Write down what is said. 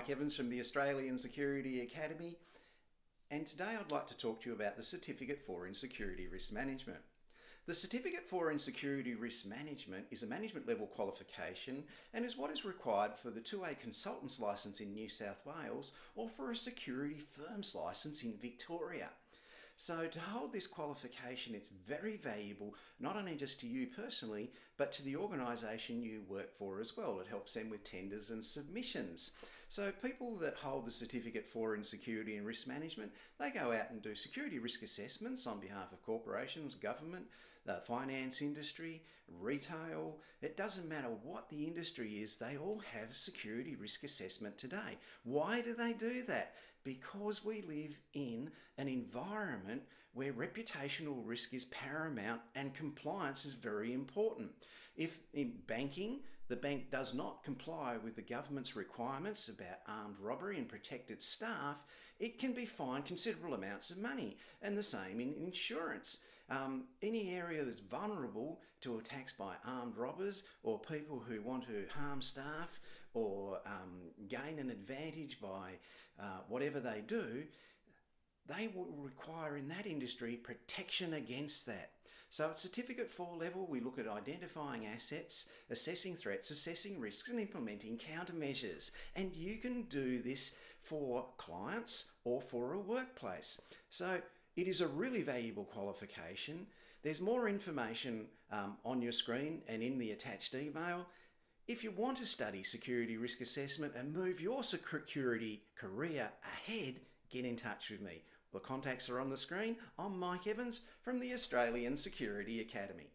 Mike Evans from the Australian Security Academy, and today I'd like to talk to you about the Certificate IV in Security Risk Management. The Certificate IV in Security Risk Management is a management level qualification and is what is required for the 2A consultant's licence in New South Wales or for a security firm's licence in Victoria. So to hold this qualification, it's very valuable, not only just to you personally, but to the organisation you work for as well. It helps them with tenders and submissions. So people that hold the certificate IV in security and risk management, they go out and do security risk assessments on behalf of corporations, government, the finance industry, retail. It doesn't matter what the industry is, they all have security risk assessment today. Why do they do that? Because we live in an environment where reputational risk is paramount and compliance is very important. If in banking, the bank does not comply with the government's requirements about armed robbery and protect its staff, it can be fined considerable amounts of money. And the same in insurance. Um, any area that's vulnerable to attacks by armed robbers or people who want to harm staff or um, gain an advantage by uh, whatever they do, they will require in that industry protection against that. So at Certificate 4 level, we look at identifying assets, assessing threats, assessing risks and implementing countermeasures. And you can do this for clients or for a workplace. So it is a really valuable qualification. There's more information um, on your screen and in the attached email. If you want to study security risk assessment and move your security career ahead, get in touch with me. The contacts are on the screen. I'm Mike Evans from the Australian Security Academy.